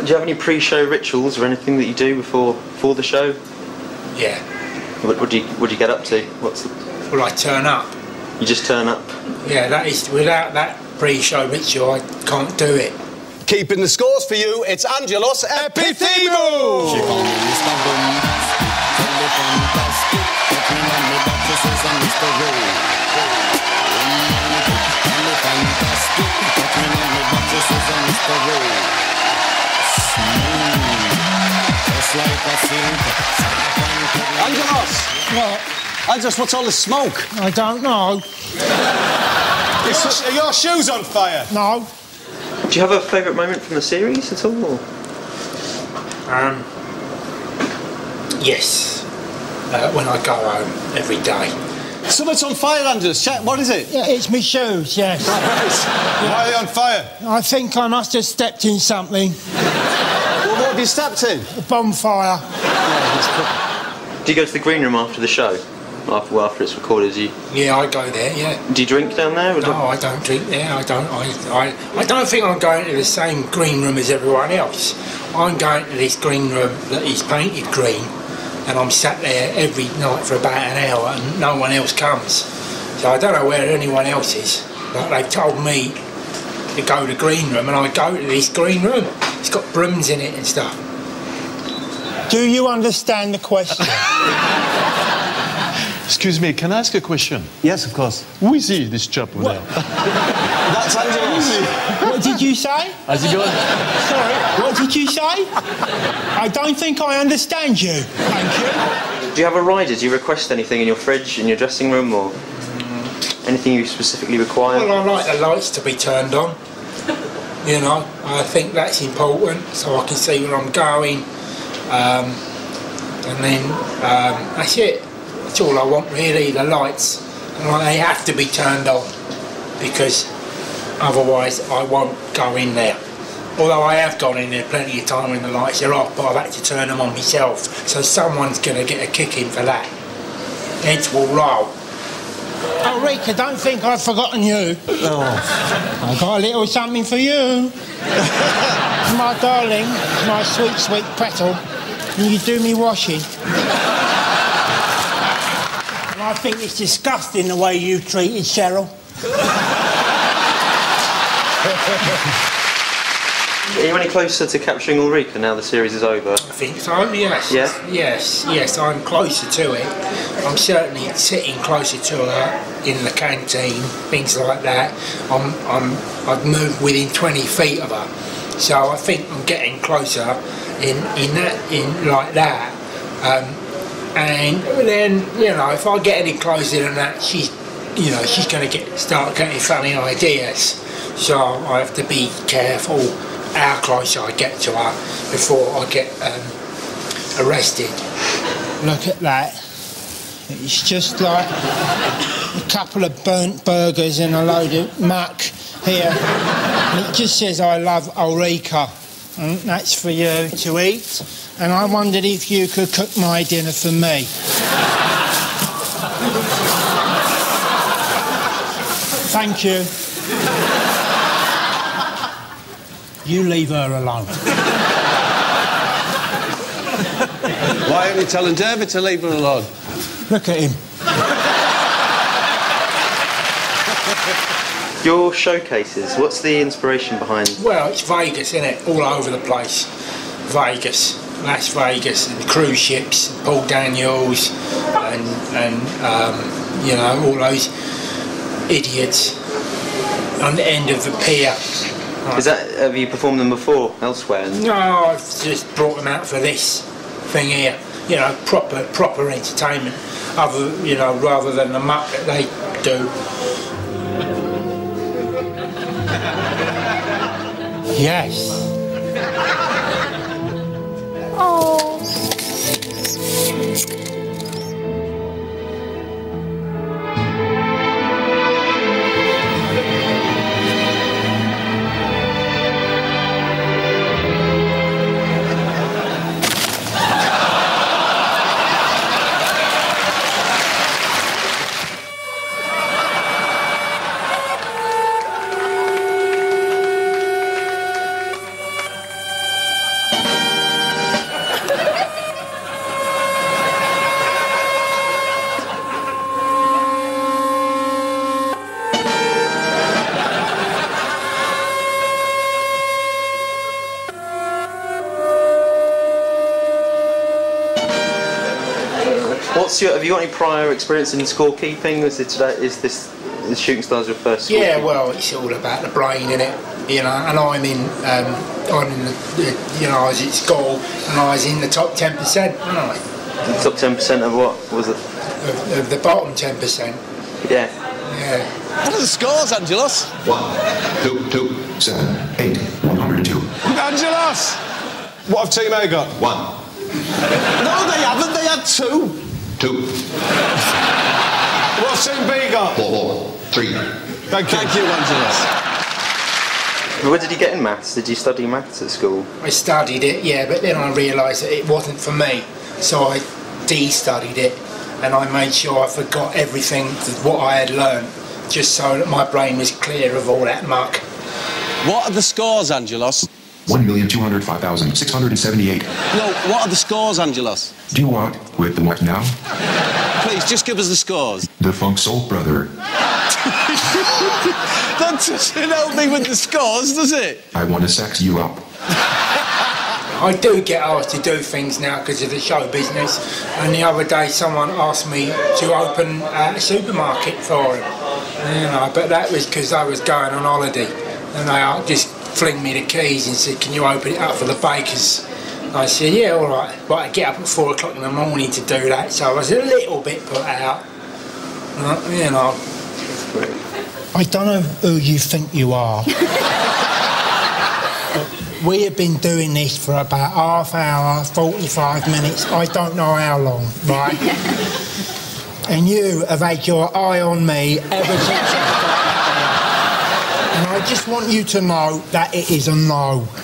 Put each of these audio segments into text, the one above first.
Do you have any pre-show rituals or anything that you do before before the show? Yeah. What, what do you what do you get up to? What's the, Well, I turn up. you just turn up? Yeah, that is without that pre-show ritual, I can't do it. Keeping the scores for you, it's Angelos Epithemiou! Angelos! What? Angelos, what's all the smoke? I don't know. Is- Are your shoes on fire? No. Do you have a favourite moment from the series at all? Or? Um, yes. Uh, when I go home every day. Something's on fire, Angelos. Check, what is it? Yeah, it's my shoes, yes. Why are they on fire? I think I must have stepped in something. Well, what have you stepped in? A bonfire. Do you go to the green room after the show? After well, after it's recorded, do you Yeah, I go there. Yeah. do you drink down there? Or do- No, I don't drink there. I don't. I, I, I don't think I'm going to the same green room as everyone else. I'm going to this green room that is painted green, and I'm sat there every night for about an hour, and no one else comes. So I don't know where anyone else is. But they've told me to go to the green room, and I go to this green room. It's got brooms in it and stuff. Do you understand the question? Excuse me, can I ask a question? Yes, of course. Who is he, this chap over there? That's Angelos. what did you say? How's it going? Sorry, what did you say? I don't think I understand you. Thank you. Do you have a rider? Do you request anything in your fridge, in your dressing room, or anything you specifically require? Well, I like the lights to be turned on. You know, I think that's important so I can see where I'm going. Um, and then um, that's it. That's all I want really, the lights. They have to be turned on because otherwise I won't go in there. Although I have gone in there plenty of time when the lights are off, but I've had to turn them on myself. So someone's going to get a kick in for that. Heads will roll. Oh, Rika, don't think I've forgotten you. Oh. I got a little something for you. my darling, my sweet, sweet petal. And you do me washing. And I think it's disgusting the way you treated Cheryl. Are you any closer to capturing Ulrika now the series is over? I think so, yes. Yeah? Yes, yes, I'm closer to it. I'm certainly sitting closer to her in the canteen, things like that. I'm, I'm, I've moved within 20 feet of her. So I think I'm getting closer in, in that, in like that. Um, and then, you know, if I get any closer than that, she's, you know, she's going to get start getting funny ideas. So I have to be careful how close I get to her before I get um, arrested. Look at that. It's just like a couple of burnt burgers and a load of muck here. And it just says, I love Ulrika. And that's for you to eat. And I wondered if you could cook my dinner for me. Thank you. You leave her alone. Why aren't you telling David to leave her alone? Look at him. Your showcases, what's the inspiration behind? Well, it's Vegas, isn't it? All over the place. Vegas, Las Vegas, and cruise ships, Paul Daniels, and and um, you know all those idiots on the end of the pier. Is that have you performed them before elsewhere? No, I've just brought them out for this thing here. You know, proper proper entertainment. Other, you know, rather than the muck that they do. yes. Oh. What's your? Have you got any prior experience in scorekeeping? Is it today? Is this is Shooting Stars your first? Yeah, scorekeeping? well, it's all about the brain, in it? You know, and I'm in, um, I'm in the, the, you know, I was at school and I was in the top 10%, wasn't I? The top ten percent of what was it? Of, of the bottom 10%. Yeah. Yeah. What are the scores, Angelos? One, two, two, seven, eight, one hundred two. Angelos! What have Team A got? One, No, they haven't. They had two. Two, What's Team B got? four, three. Thank you. Thank you, Angelos. Where did you get in maths? Did you study maths at school? I studied it, yeah, but then I realised that it wasn't for me, so I de-studied it, and I made sure I forgot everything that what I had learned, just so that my brain was clear of all that muck. What are the scores, Angelos? One million two hundred five thousand six hundred and seventy-eight. No, what are the scores, Angelos? Do you want with the what now? Please, just give us the scores. The Funk Soul Brother. That doesn't help me with the scores, does it? I want to sex you up. I do get asked to do things now because of the show business, and the other day someone asked me to open uh, a supermarket for him, you know, but that was because I was going on holiday, and they just fling me the keys and said, "Can you open it up for the bakers?" I said, "Yeah, all right," but I get up at four o'clock in the morning to do that, so I was a little bit put out, you know. I don't know who you think you are. We have been doing this for about half hour, 45 minutes, I don't know how long, right? and you have had your eye on me ever since I got here. And I just want you to know that it is a no.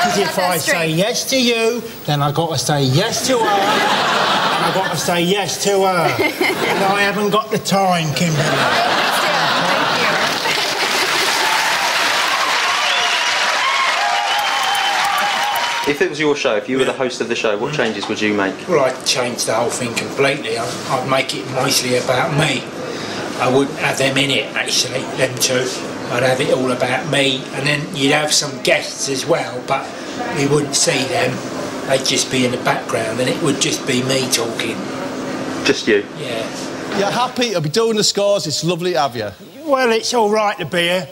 Because if I say yes to you, then I've got to say yes to her. and I've got to say yes to her. and I haven't got the time, Kimberly. If it was your show, if you were the host of the show, what changes would you make? Well, I'd change the whole thing completely. I'd, I'd make it mostly about me. I wouldn't have them in it, actually, them two. I'd have it all about me, and then you'd have some guests as well, but we wouldn't see them. They'd just be in the background, and it would just be me talking. Just you. Yeah. You're happy to be doing the scores. It's lovely to have you. Well, it's all right to be here.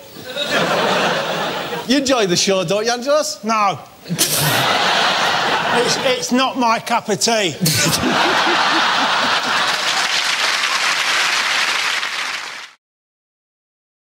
You enjoy the show, don't you, Angelos? No. it's, it's not my cup of tea.